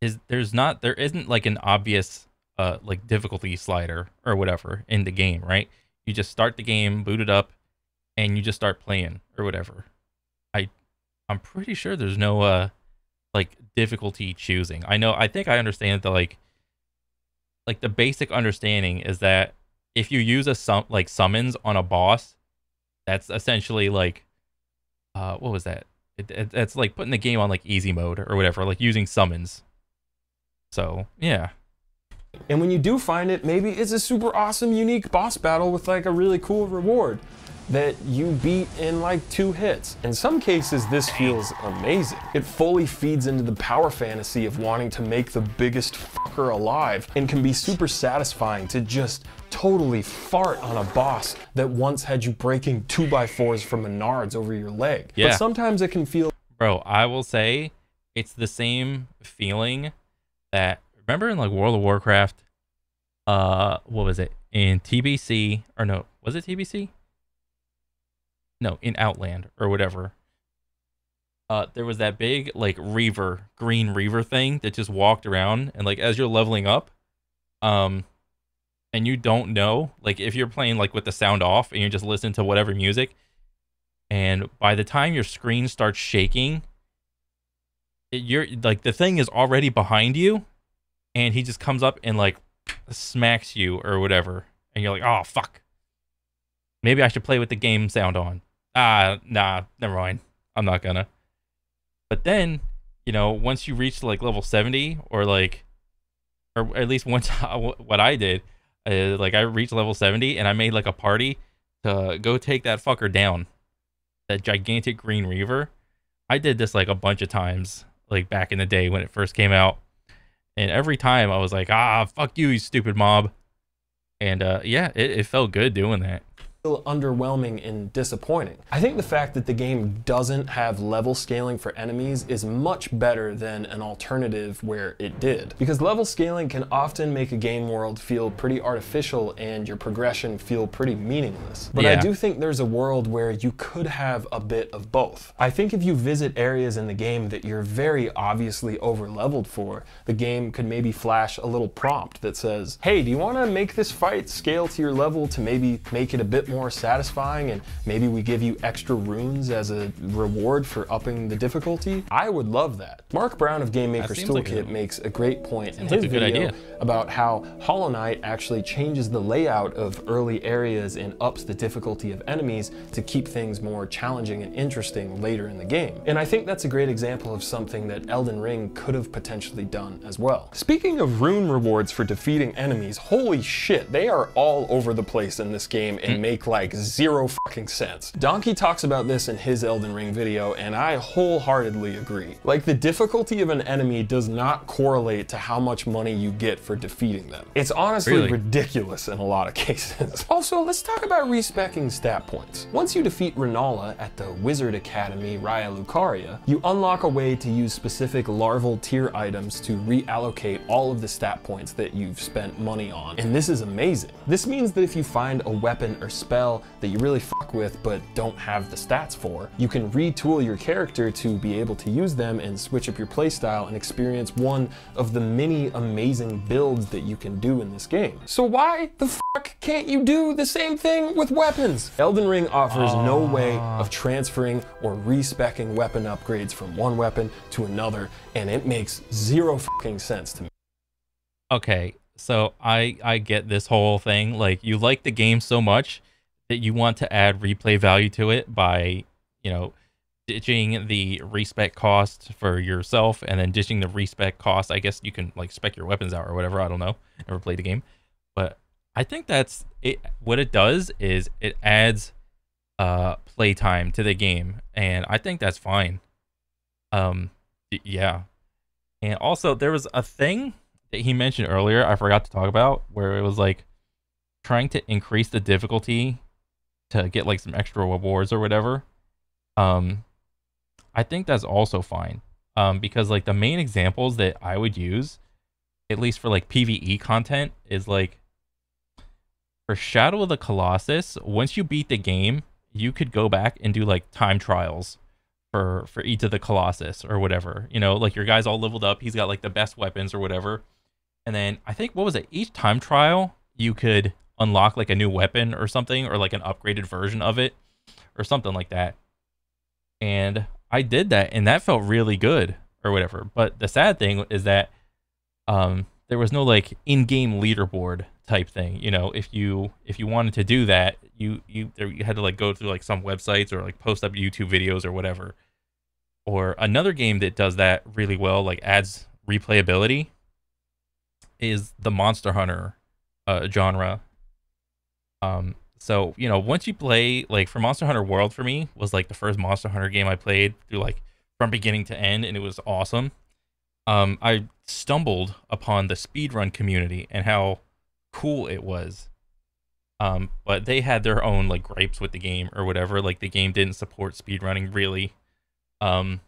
is there's not there isn't like an obvious uh like difficulty slider or whatever in the game, right? You just start the game, boot it up, and you just start playing or whatever. I'm pretty sure there's no uh like difficulty choosing. I know I think I understand that like like the basic understanding is that if you use a sum like summons on a boss, that's essentially like uh what was that? It, it, it's like putting the game on like easy mode or whatever like using summons. So yeah. And when you do find it, maybe it's a super awesome, unique boss battle with like a really cool reward that you beat in like two hits. In some cases, this feels amazing. It fully feeds into the power fantasy of wanting to make the biggest fucker alive and can be super satisfying to just totally fart on a boss that once had you breaking 2x4s from Menards over your leg. Yeah. But sometimes it can feel bro i will say it's the same feeling that remember in like world of warcraft uh what was it in tbc or no was it tbc no in outland or whatever. Uh there was that big like reaver green reaver thing that just walked around and like as you're leveling up um and you don't know like if you're playing like with the sound off and you're just listen to whatever music and by the time your screen starts shaking it- you're like the thing is already behind you and he just comes up and like smacks you or whatever and you're like oh fuck. Maybe i should play with the game sound on ah nah never mind. I'm not gonna. But then you know once you reach like level 70 or like or at least once what i did uh, like i reached level 70 and i made like a party to go take that fucker down that gigantic green reaver. I did this like a bunch of times like back in the day when it first came out. And every time i was like ah fuck you you stupid mob. And uh yeah it, it felt good doing that feel underwhelming and disappointing. I think the fact that the game doesn't have level scaling for enemies is much better than an alternative where it did. Because level scaling can often make a game world feel pretty artificial and your progression feel pretty meaningless. But I do think there's a world where you could have a bit of both. I think if you visit areas in the game that you're very obviously over leveled for, the game could maybe flash a little prompt that says, hey, do you want to make this fight scale to your level to maybe make it a bit more satisfying and maybe we give you extra runes as a reward for upping the difficulty? I would love that. Mark Brown of Game Maker's seems like Toolkit a- makes a great point in his a good video idea. about how Hollow Knight actually changes the layout of early areas and ups the difficulty of enemies to keep things more challenging and interesting later in the game. And I think that's a great example of something that Elden Ring could have potentially done as well. Speaking of rune rewards for defeating enemies, holy shit, they are all over the place in this game and hmm. make make like zero fucking sense. Donkey talks about this in his Elden Ring video, and I wholeheartedly agree. Like, the difficulty of an enemy does not correlate to how much money you get for defeating them. It's honestly Really? ridiculous in a lot of cases. also, let's talk about respecking stat points. Once you defeat Renala at the Wizard Academy Raya Lucaria, you unlock a way to use specific larval tear items to reallocate all of the stat points that you've spent money on. And this is amazing. This means that if you find a weapon or spell that you really fuck with but don't have the stats for, you can retool your character to be able to use them and switch up your playstyle and experience one of the many amazing builds that you can do in this game. So why the fuck can't you do the same thing with weapons? Elden Ring offers no ah. way of transferring or respecking weapon upgrades from one weapon to another, and it makes zero fucking sense to me. okay so i i get this whole thing like you like the game so much that you want to add replay value to it by you know ditching the respec cost for yourself and then ditching the respec cost. I guess you can like spec your weapons out or whatever. I don't know. Never played the game. But i think that's it. What it does is it adds uh play time to the game and i think that's fine. Um yeah. And also there was a thing that he mentioned earlier I forgot to talk about where it was like trying to increase the difficulty to get like some extra rewards or whatever. Um I think that's also fine. Um because like the main examples that I would use at least for like PvE content is like for Shadow of the Colossus, once you beat the game, you could go back and do like time trials for for each of the Colossus or whatever. You know, like your guy's all leveled up, he's got like the best weapons or whatever. And then I think what was it? Each time trial, you could unlock like a new weapon or something, or like an upgraded version of it, or something like that. And I did that, and that felt really good, or whatever. But the sad thing is that um, there was no like in-game leaderboard type thing. You know, if you if you wanted to do that, you you you had to like go through like some websites or like post up YouTube videos or whatever. Or another game that does that really well, like adds replayability, is the Monster Hunter uh, genre. Um, so you know, once you play like for Monster Hunter World, for me was like the first Monster Hunter game I played through like from beginning to end, and it was awesome. Um, I stumbled upon the speedrun community and how cool it was. Um, but they had their own like gripes with the game or whatever. Like the game didn't support speedrunning really. Um,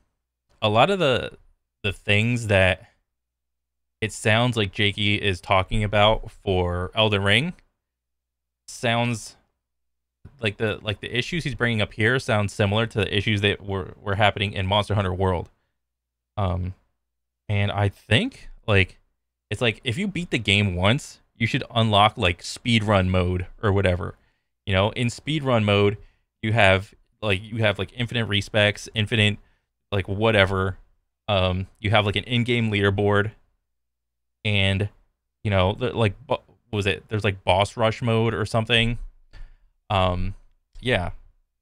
a lot of the the things that it sounds like Jakey is talking about for Elden Ring sounds like the like the issues he's bringing up here sound similar to the issues that were were happening in Monster Hunter World. Um, and I think like it's like if you beat the game once, you should unlock like speedrun mode or whatever. You know, in speedrun mode, you have like you have like infinite respecs, infinite like whatever. Um, you have like an in-game leaderboard, and you know, like what was it? There's like boss rush mode or something. Um, yeah,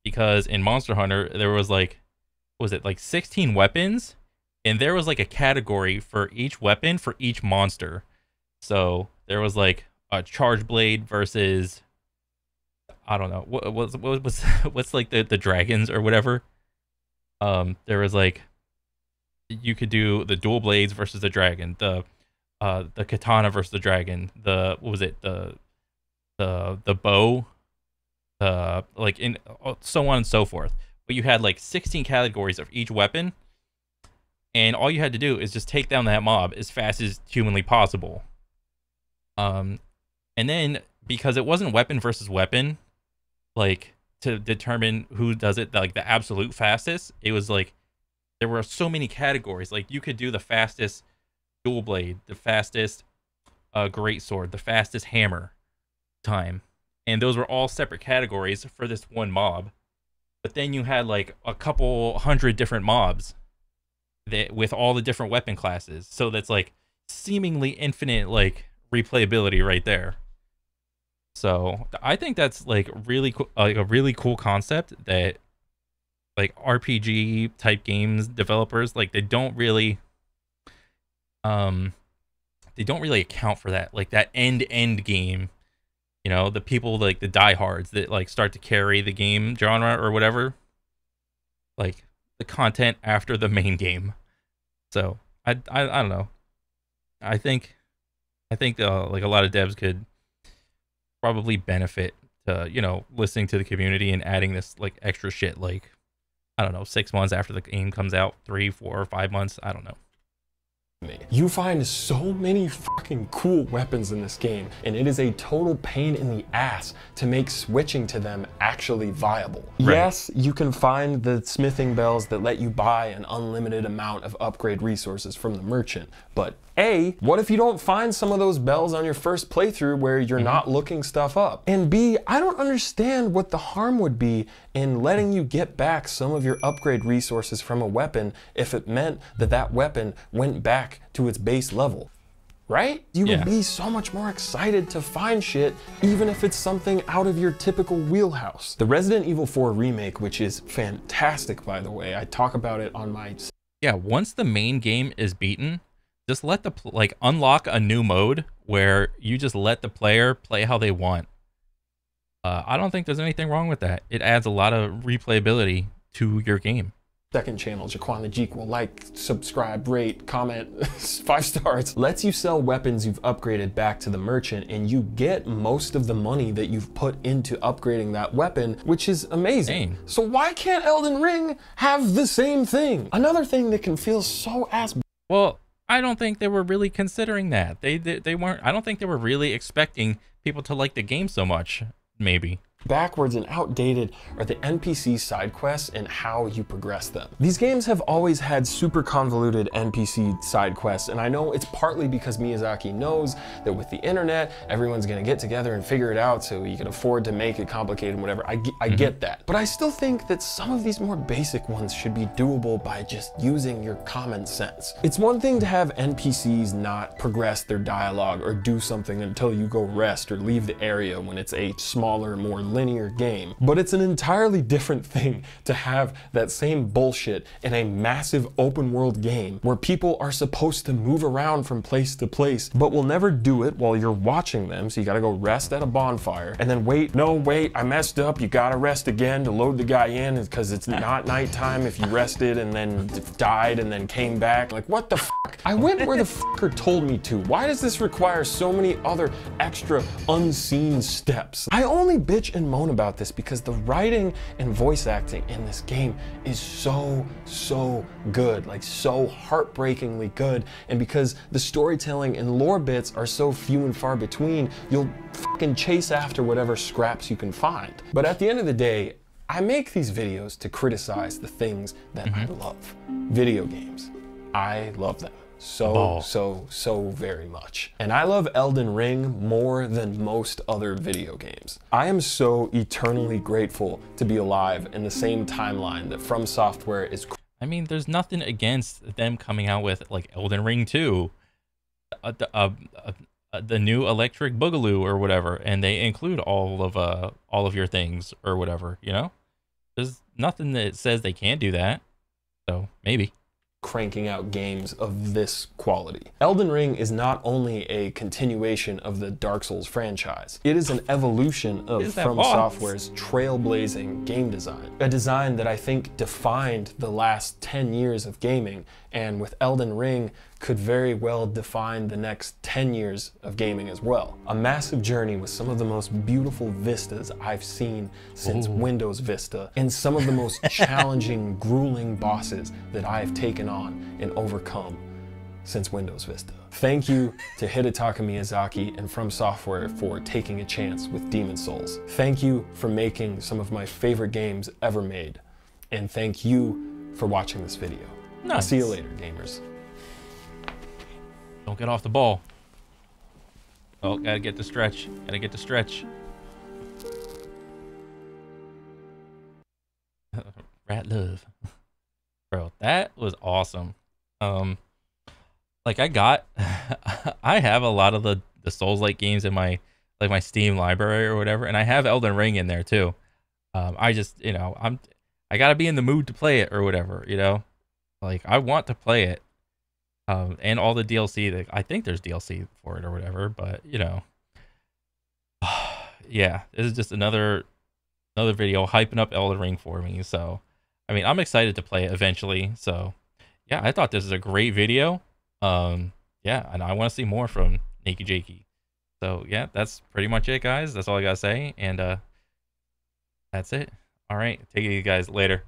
because in Monster Hunter there was like, was it like 16 weapons, and there was like a category for each weapon for each monster. So there was like a charge blade versus I don't know what was what was what's like the the dragons or whatever. Um, there was like you could do the dual blades versus the dragon, the uh the katana versus the dragon, the what was it the the the bow, the like in so on and so forth. But you had like 16 categories of each weapon, and all you had to do is just take down that mob as fast as humanly possible. Um, and then because it wasn't weapon versus weapon, like to determine who does it like the absolute fastest, it was like there were so many categories. Like you could do the fastest dual blade, the fastest uh, great sword, the fastest hammer time, and those were all separate categories for this one mob. But then you had like a couple hundred different mobs that with all the different weapon classes. So that's like seemingly infinite like replayability right there. So I think that's like really cool, like a really cool concept that like RPG type games developers like they don't really um they don't really account for that like that end end game you know, the people like the diehards that like start to carry the game genre or whatever, like the content after the main game. So I I, I don't know. I think I think uh, like a lot of devs could probably benefit to you know listening to the community and adding this like extra shit like I don't know six months after the game comes out, three, four, or five months. I don't know. You find so many fucking cool weapons in this game, and it is a total pain in the ass to make switching to them actually viable. Right. Yes, you can find the smithing bells that let you buy an unlimited amount of upgrade resources from the merchant, but a, what if you don't find some of those bells on your first playthrough where you're mm-hmm. not looking stuff up? And B, I don't understand what the harm would be in letting you get back some of your upgrade resources from a weapon if it meant that that weapon went back to its base level. Right? You Yeah. would be so much more excited to find shit, even if it's something out of your typical wheelhouse. The Resident Evil 4 remake, which is fantastic by the way, I talk about it on my Yeah, once the main game is beaten, just let the like unlock a new mode where you just let the player play how they want. Uh, I don't think there's anything wrong with that. It adds a lot of replayability to your game. second channel, Jaquan the Jeek will like, subscribe, rate, comment, five stars. Lets you sell weapons you've upgraded back to the merchant and you get most of the money that you've put into upgrading that weapon, which is amazing. Dang. So why can't Elden Ring have the same thing? Another thing that can feel so ass Well, I don't think they were really considering that. They, they they weren't. I don't think they were really expecting people to like the game so much. Maybe. Backwards and outdated are the NPC side quests and how you progress them. These games have always had super convoluted NPC side quests, and I know it's partly because Miyazaki knows that with the internet, everyone's gonna get together and figure it out so you can afford to make it complicated and whatever. I, I mm-hmm. get that. But I still think that some of these more basic ones should be doable by just using your common sense. It's one thing to have NPCs not progress their dialogue or do something until you go rest or leave the area when it's a smaller, more linear game. But it's an entirely different thing to have that same bullshit in a massive open world game where people are supposed to move around from place to place, but will never do it while you're watching them. So you gotta go rest at a bonfire and then wait. No, wait, I messed up. You gotta rest again to load the guy in because it's not nighttime if you rested and then died and then came back. Like, what the fuck? I went where the fucker told me to. Why does this require so many other extra unseen steps? I only bitch and moan about this because the writing and voice acting in this game is so, so good. Like, so heartbreakingly good. And because the storytelling and lore bits are so few and far between, you'll fucking chase after whatever scraps you can find. But at the end of the day, I make these videos to criticize the things that I mm-hmm. love. Video games. I love them so, Ball. so, so very much. And I love Elden Ring more than most other video games. I am so eternally grateful to be alive in the same timeline that From Software is I mean, there's nothing against them coming out with like Elden Ring 2, uh, the, uh, uh, uh, the new Electric Boogaloo or whatever, and they include all of uh all of your things or whatever. You know, there's nothing that says they can't do that. So maybe. Cranking out games of this quality. Elden Ring is not only a continuation of the Dark Souls franchise, it is an evolution of From boss? Software's trailblazing game design. A design that I think defined the last 10 years of gaming, and with Elden Ring could very well define the next 10 years of gaming as well. A massive journey with some of the most beautiful vistas I've seen since Windows Vista, and some of the most challenging, grueling bosses that I have taken on and overcome since Windows Vista. Thank you to Hidetaka Miyazaki and From Software for taking a chance with Demon's Souls. Thank you for making some of my favorite games ever made. And thank you for watching this video. I'll see you later, gamers. Don't get off the ball. Oh, gotta get the stretch. Gotta get the stretch. Rat love. Bro, that was awesome. Um like I got I have a lot of the the Souls like games in my like my Steam library or whatever, and I have Elden Ring in there too. Um I just, you know, I'm I got to be in the mood to play it or whatever, you know? Like I want to play it um, and all the DLC. That I think there's DLC for it or whatever, but you know, yeah, this is just another another video hyping up Elden Ring for me. So, I mean, I'm excited to play it eventually. So, yeah, I thought this is a great video. Um, yeah, and I want to see more from NakeyJakey. So, yeah, that's pretty much it, guys. That's all I gotta say, and uh, that's it. All right, take it, you guys. Later.